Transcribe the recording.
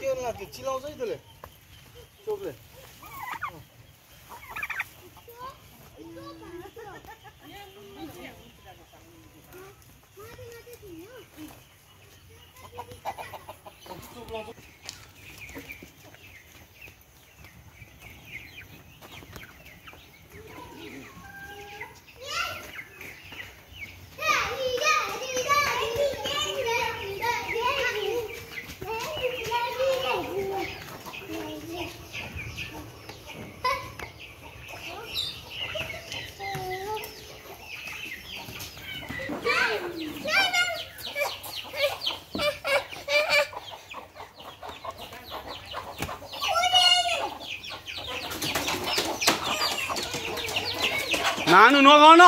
কেমন আছে ছিলাম সেই তোলে চোখলে ನಾನು ನೋಗೋಣ